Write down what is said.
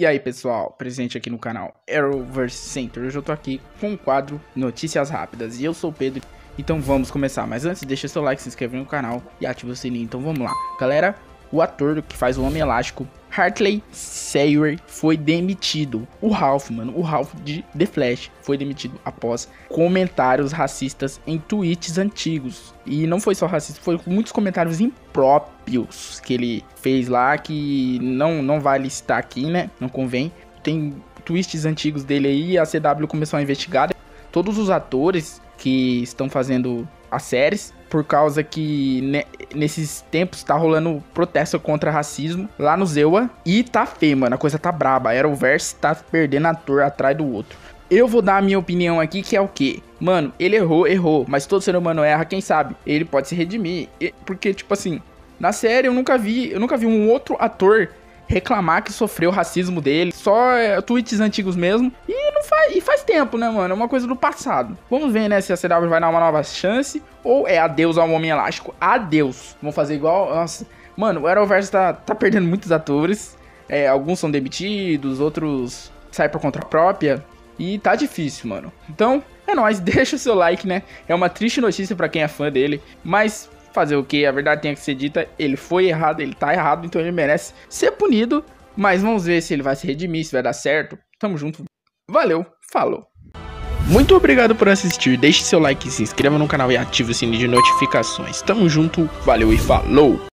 E aí pessoal, presente aqui no canal Arrowverse Center. Hoje eu tô aqui com o quadro Notícias Rápidas e eu sou o Pedro. Então vamos começar, mas antes deixa seu like, se inscreve no canal e ativa o sininho. Então vamos lá. Galera, o ator que faz o Homem Elástico, Hartley Sayer, foi demitido. O Ralph, mano, o Ralph de The Flash foi demitido após comentários racistas em tweets antigos. E não foi só racista, foi muitos comentários impróprios que ele fez lá que não não vale citar aqui, né? Não convém. Tem tweets antigos dele aí, a CW começou a investigar todos os atores que estão fazendo as séries, por causa que ne nesses tempos tá rolando protesto contra racismo lá no Zewa e tá feio, mano, a coisa tá braba. A Arrowverse tá perdendo ator atrás do outro. Eu vou dar a minha opinião aqui, que é o quê? Mano, ele errou, errou, mas todo ser humano erra, quem sabe? Ele pode se redimir. Porque, tipo assim, na série eu nunca vi, eu nunca vi um outro ator reclamar que sofreu racismo dele, só é, tweets antigos mesmo. E não faz, e faz tempo, né, mano? É uma coisa do passado. Vamos ver, né, se a CW vai dar uma nova chance ou é adeus ao Homem Elástico. Adeus. Vamos fazer igual. Nossa. Mano, o Arrowverse tá, tá perdendo muitos atores. É, alguns são demitidos, outros saem por conta própria. E tá difícil, mano. Então, é nóis, deixa o seu like, né? É uma triste notícia para quem é fã dele. Mas fazer o que? A verdade tem que ser dita. Ele foi errado, ele tá errado, então ele merece ser punido. Mas vamos ver se ele vai se redimir, se vai dar certo. Tamo junto. Valeu, falou. Muito obrigado por assistir. Deixe seu like, se inscreva no canal e ative o sininho de notificações. Tamo junto, valeu e falou!